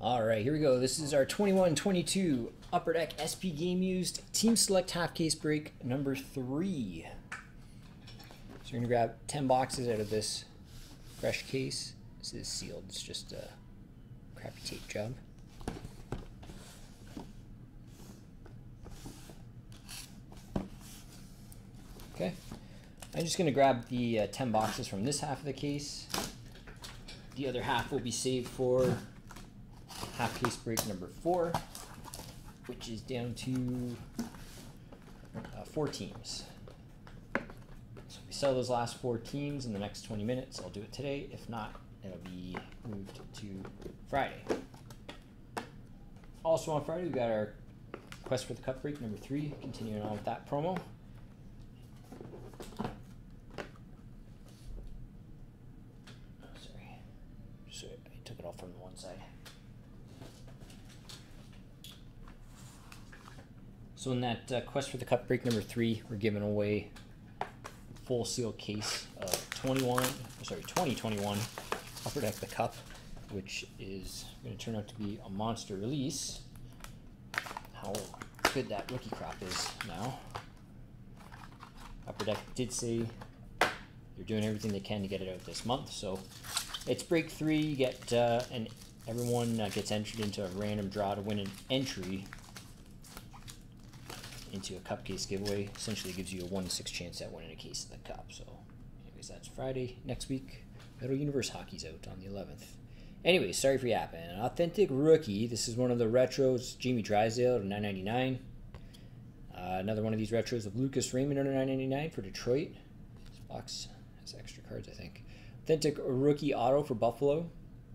All right, here we go. This is our 21-22 Upper Deck SP Game Used Team Select Half Case Break number three. So you're gonna grab 10 boxes out of this fresh case. This is sealed. It's just a crappy tape job. Okay. I'm just gonna grab the uh, 10 boxes from this half of the case. The other half will be saved for half case break number four, which is down to uh, four teams. So we sell those last four teams in the next 20 minutes. I'll do it today. If not, it'll be moved to Friday. Also on Friday, we got our Quest for the Cup break number three, continuing on with that promo. Sorry. Sorry, I took it off from the one side. So in that uh, quest for the cup break number three, we're giving away full seal case of 21, sorry, 2021 Upper Deck the Cup, which is going to turn out to be a monster release. How good that rookie crop is now. Upper Deck did say they're doing everything they can to get it out this month, so it's break three. You get uh, and everyone uh, gets entered into a random draw to win an entry into a cup case giveaway. Essentially gives you a 1 in 6 chance at winning a case of the cup. So, anyways, that's Friday. Next week, Metal Universe Hockey's out on the 11th. Anyway, sorry for yapping. An authentic rookie. This is one of the retros. Jamie Drysdale at 9.99. Uh, another one of these retros of Lucas Raymond under 9.99 for Detroit. This box has extra cards, I think. Authentic rookie auto for Buffalo.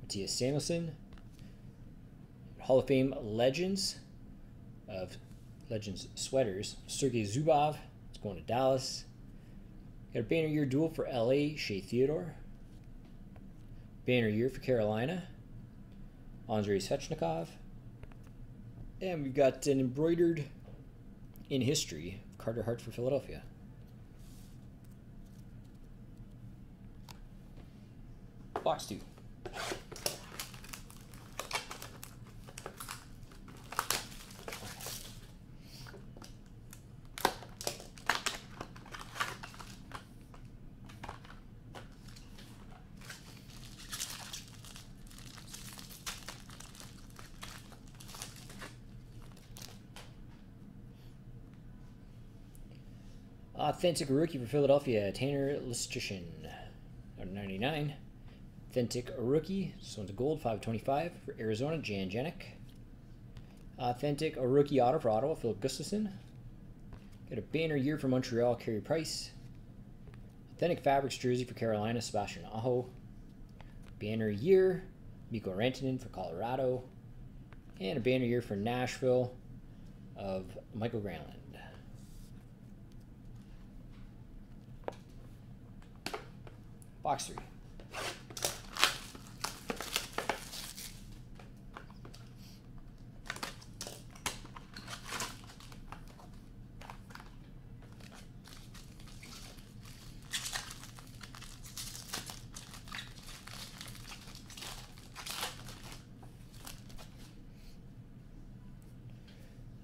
Mattias Samuelsson. Hall of Fame legends of Legends sweaters. Sergei Zubov. is going to Dallas. Got a banner year duel for LA. Shea Theodore. Banner year for Carolina. Andrei Svechnikov. And we've got an embroidered in history Carter Hart for Philadelphia. Box two. Authentic rookie for Philadelphia, Tanner Listrician, 99. Authentic rookie, this one's a gold, 525 for Arizona, Jan Jenik. Authentic rookie auto for Ottawa, Filip Gustavsson. Got a banner year for Montreal, Carey Price. Authentic fabrics jersey for Carolina, Sebastian Aho. Banner year, Mikko Rantanen for Colorado. And a banner year for Nashville of Mikael Granlund. Box three.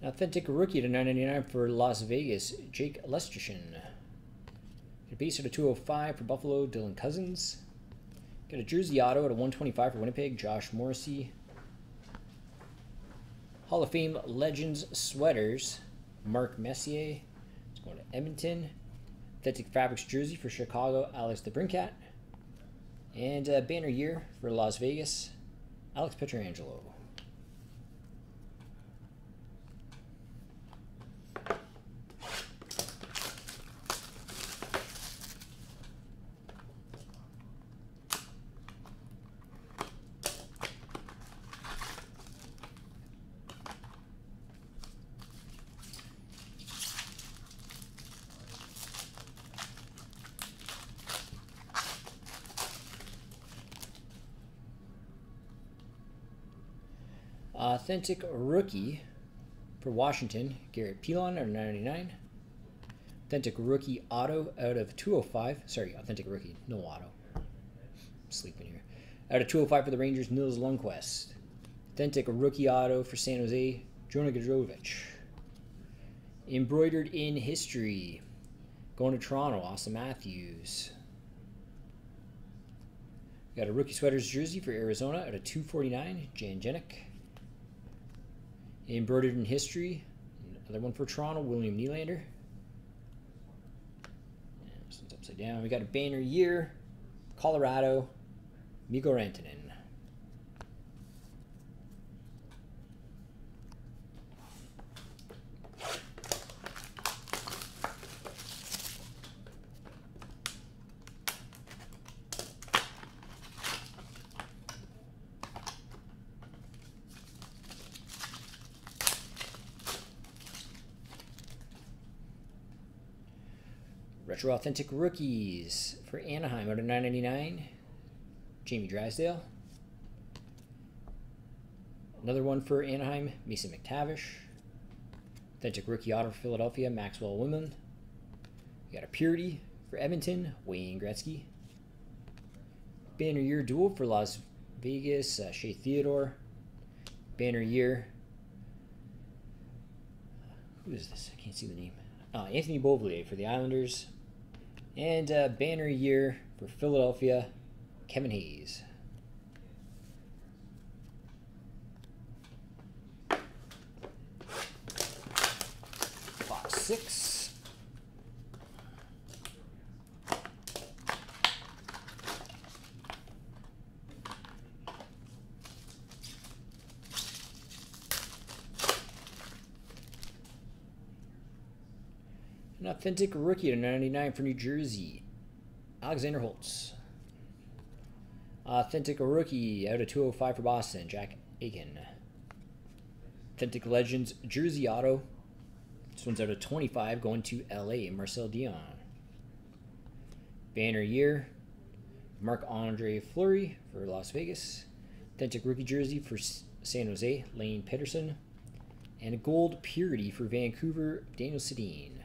Authentic rookie to 999 for Las Vegas, Jake Leschyshyn. Base at a 205 for Buffalo, Dylan Cozens. Got a jersey auto at a 125 for Winnipeg, Josh Morrissey. Hall of Fame Legends sweaters, Mark Messier. It's going to Edmonton. Authentic Fabrics jersey for Chicago, Alex DeBrincat. And a banner year for Las Vegas, Alex Pietrangelo. Authentic rookie for Washington, Garrett Pilon out of 99. Authentic rookie auto out of 205. Sorry, authentic rookie, no auto. I'm sleeping here. Out of 205 for the Rangers, Nils Lundkvist. Authentic rookie auto for San Jose, Jonah Gadjovich. Embroidered in history. Going to Toronto, Auston Matthews. Got a rookie sweaters jersey for Arizona at a 249, Jan Jenik. Embroidered in history. Another one for Toronto, William Nylander. This one's upside down. We got a banner year, Colorado, Mikko Rantanen. Retro Authentic Rookies for Anaheim out of 999. Jamie Drysdale. Another one for Anaheim, Mason McTavish. Authentic Rookie Auto for Philadelphia, Max Willman. We got a Purity for Edmonton, Wayne Gretzky. Banner Year Duel for Las Vegas, uh, Shea Theodore. Banner Year. Who is this? I can't see the name. Uh, Anthony Beauvillier for the Islanders. And uh, banner year for Philadelphia, Kevin Hayes. Box six. An authentic rookie to 99 for New Jersey, Alexander Holtz. Authentic rookie out of 205 for Boston, Jack Ahcan. Authentic Legends Jersey Auto. This one's out of 25 going to LA, Marcel Dionne. Banner Year, Marc-Andre Fleury for Las Vegas. Authentic Rookie Jersey for San Jose, Lane Pederson. And a Gold Purity for Vancouver, Daniel Sedin.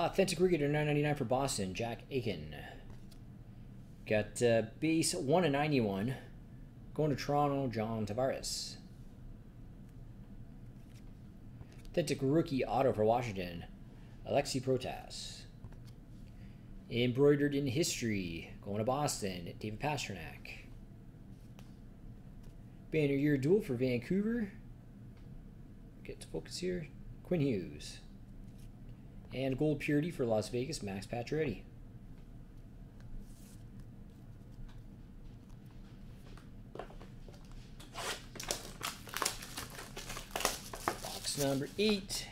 Authentic Rookie to 999 for Boston, Jack Ahcan. Got uh, base 1 and 91. Going to Toronto, John Tavares. Authentic Rookie Auto for Washington, Aliaksei Protas. Embroidered in History, going to Boston, David Pastrnak. Banner Year Duel for Vancouver. Get to focus here. Quinn Hughes. And Gold Purity for Las Vegas, Max Pacioretty. Box number eight.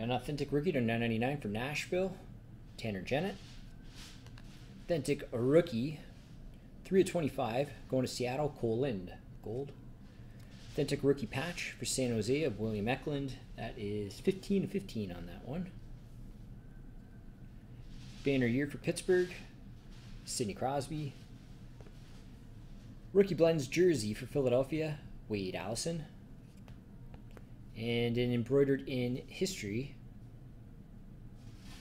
An authentic rookie to 999 for Nashville, Tanner Jeannot. Authentic rookie, 3 of 25, going to Seattle, Cole Lind, gold. Authentic rookie patch for San Jose of William Eklund. That is 15 of 15 on that one. Banner year for Pittsburgh, Sidney Crosby. Rookie blends jersey for Philadelphia, Wade Allison and an embroidered in history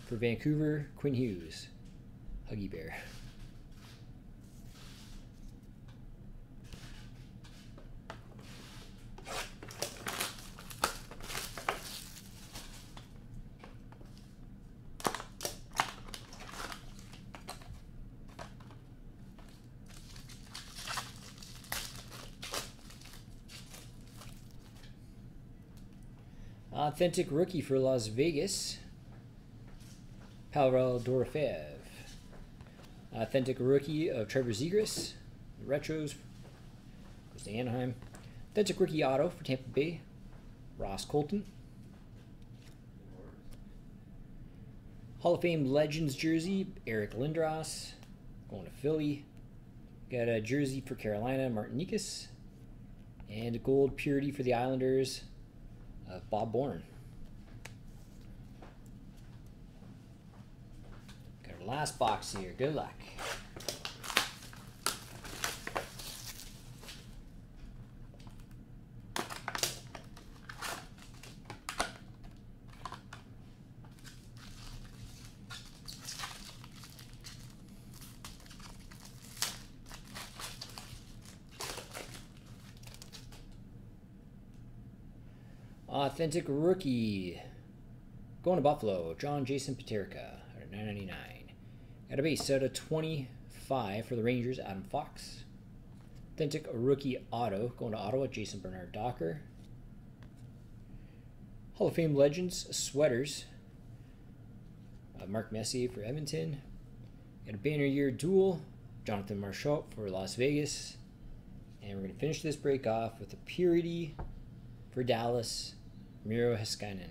for Vancouver, Quinn Hughes, Huggy Bear. Authentic rookie for Las Vegas, Pavel Dorofeyev. Authentic rookie of Trevor Zegras, retros, goes to Anaheim. Authentic rookie auto for Tampa Bay, Ross Colton. Hall of Fame Legends jersey, Eric Lindros, going to Philly. Got a jersey for Carolina, Martin Necas. And gold purity for the Islanders, uh, Bob Bourne. Got our last box here. Good luck. Authentic rookie. Going to Buffalo, John Jason Peterka at 999. Got a base out of 25 for the Rangers, Adam Fox. Authentic rookie auto going to Ottawa, Jacob Bernard-Docker. Hall of Fame Legends sweaters. Uh, Mark Messier for Edmonton. Got a banner year duel. Jonathan Marchessault for Las Vegas. And we're going to finish this break off with a purity for Dallas, Miro Heiskanen.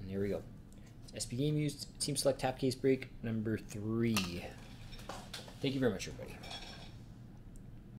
And there we go. SP Game Used Team Select Tap Case Break number three. Thank you very much, everybody.